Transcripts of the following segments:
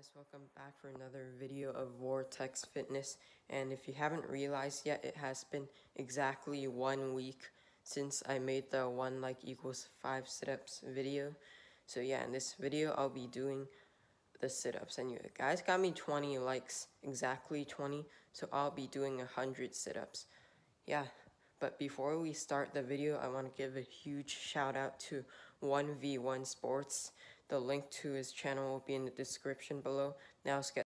guys, welcome back for another video of Vortex Fitness. And if you haven't realized yet, it has been exactly one week since I made the one like equals five sit-ups video. So yeah, in this video, I'll be doing the sit-ups. And you guys got me 20 likes, exactly 20. So I'll be doing 100 sit-ups. Yeah, but before we start the video, I want to give a huge shout out to 1v1 Sports. The link to his channel will be in the description below. Now let's get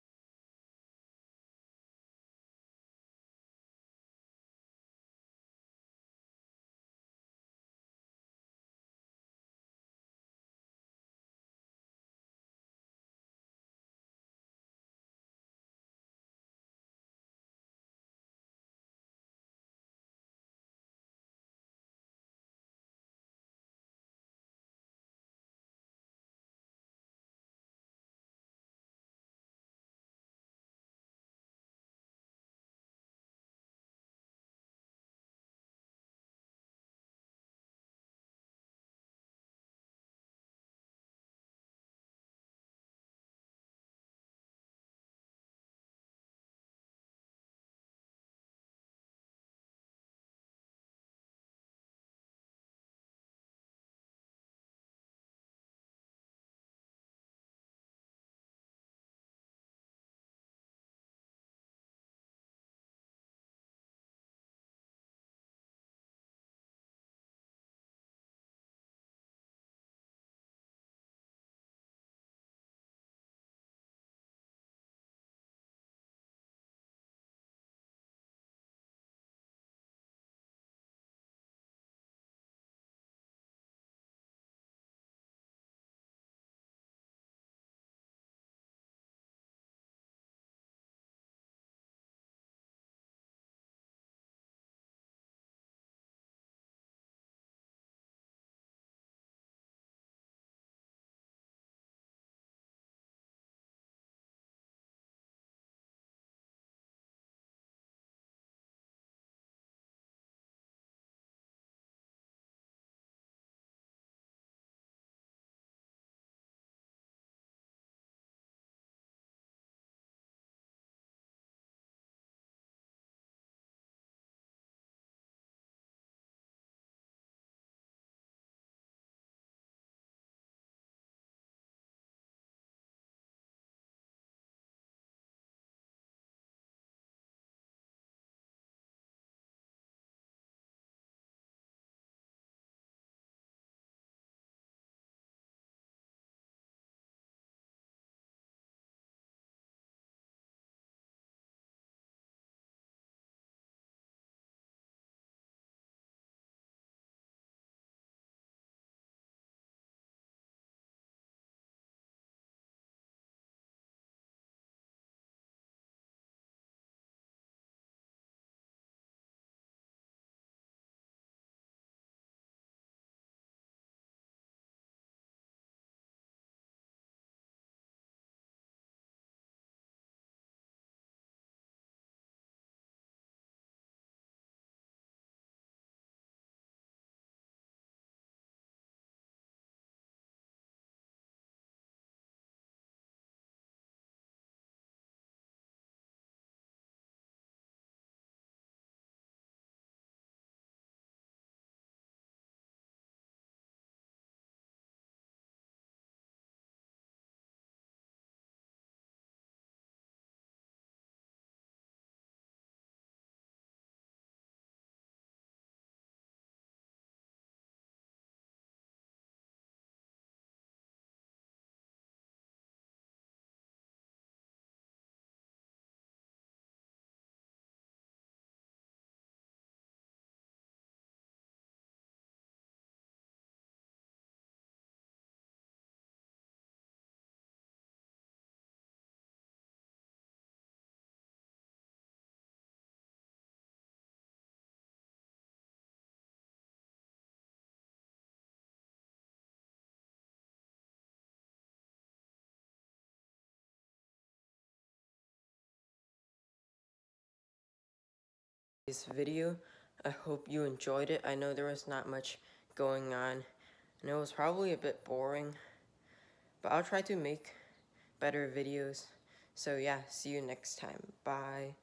this video. I hope you enjoyed it. I know there was not much going on and it was probably a bit boring, but I'll try to make better videos. So yeah, see you next time. Bye.